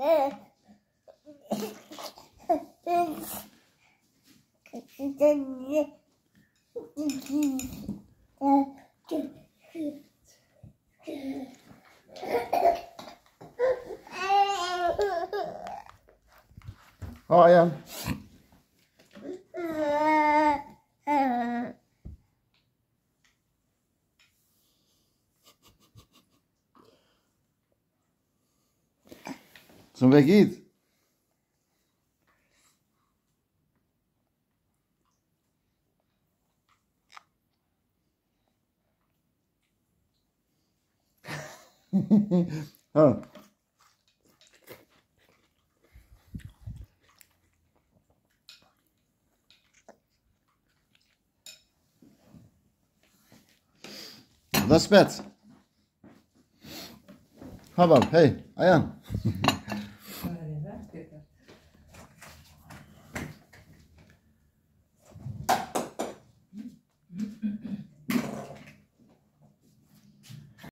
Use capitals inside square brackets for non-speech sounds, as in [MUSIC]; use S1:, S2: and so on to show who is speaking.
S1: 嗯，是，可是这里，这里，嗯，这这，
S2: 哎呀！So, wer geht? Das Bett. Habab, hey, Ayan. [LAUGHS]